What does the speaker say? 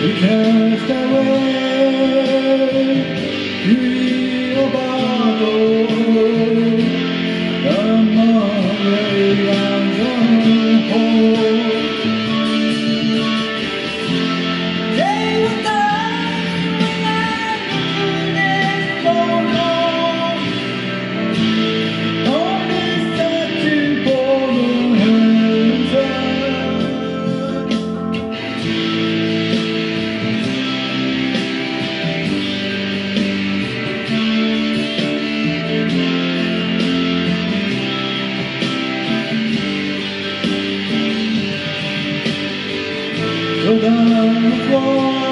We cast away. Down on the floor